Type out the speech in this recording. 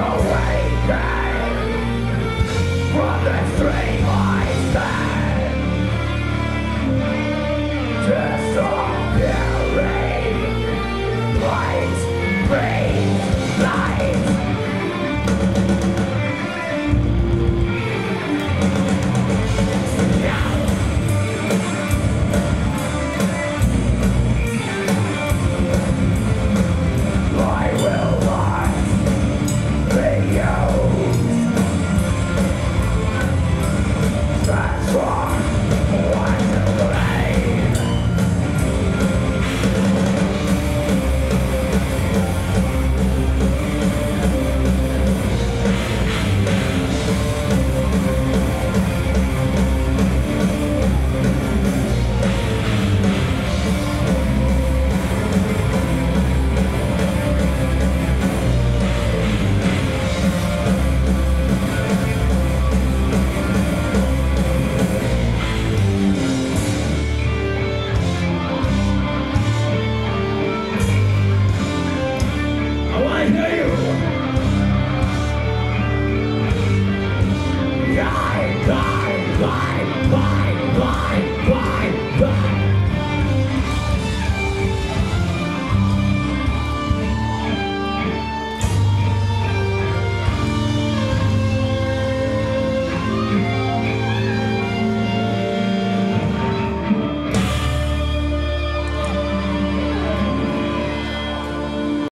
away from the stream